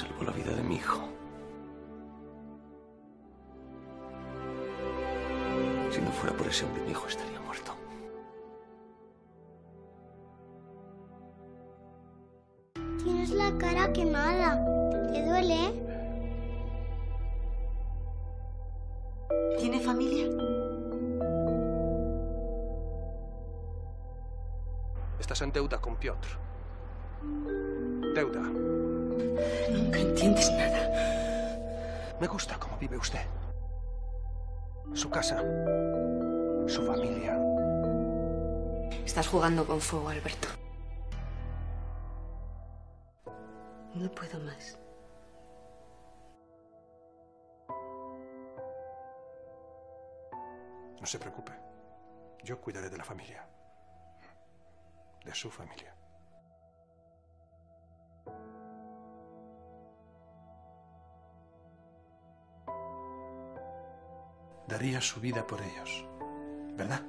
por la vida de mi hijo. Si no fuera por ese hombre, mi hijo estaría muerto. Tienes la cara quemada. ¿Te duele? ¿Tiene familia? Estás en deuda con Piotr. Deuda. Nunca entiendes nada. Me gusta cómo vive usted. Su casa. Su familia. Estás jugando con fuego, Alberto. No puedo más. No se preocupe. Yo cuidaré de la familia. De su familia. Daría su vida por ellos. ¿Verdad?